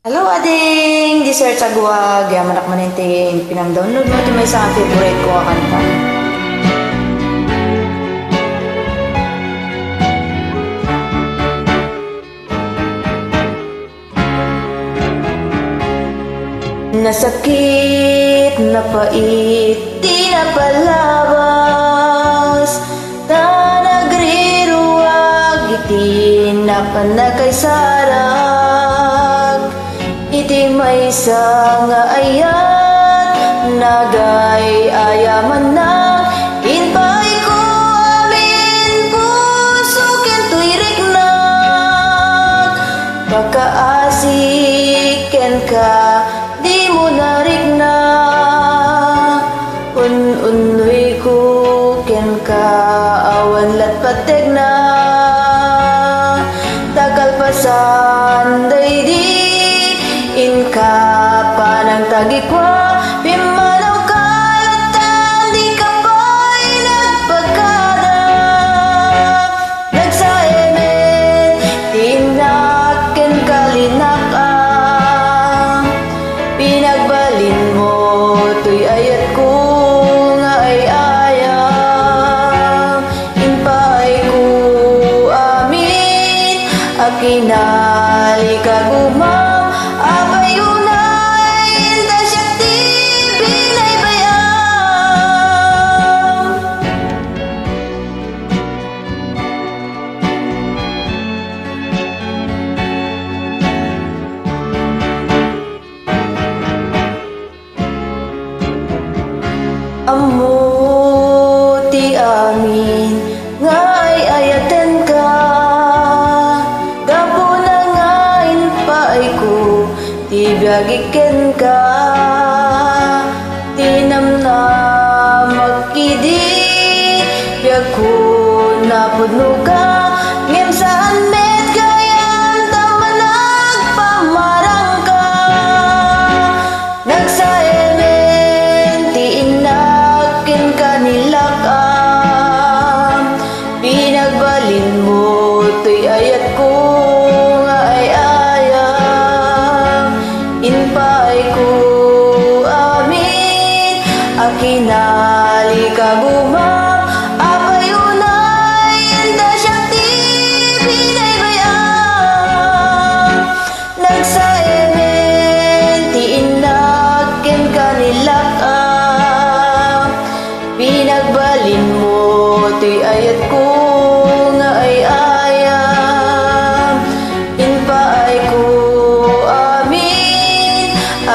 Hello ading! Dessert sa guwag. Yaman ak maninting. Pinang-download mo ito may sa favorite ko ang kanta. Nasakit, napait, di napalabas Ta nagriruwag, itin na sarag Iti may isang ayan, nagay ayaman na Inpay ko amin puso kentuirik na Pagkaasiken ka di mo narik na Un-unoy ko ken ka awan lat pateg na panang tagikwa Pimanaw ka latan di ka pa'y nagpagkada Nagsaemen tinaken kalinak ang Pinagbalin mo tuy ayat ko nga ay ayaw Inpaay ko amin akinali ka gumam Amo ti amin ngay ayaten ka. Gapo na ngain paay ko ti biyagiken ka. Tinam na magkidi Biyag ko na puno ka inakin kanilakam. Pinagbalin mo tuy ayat ko nga ay ayam Inpay ko amin akinali ka gumam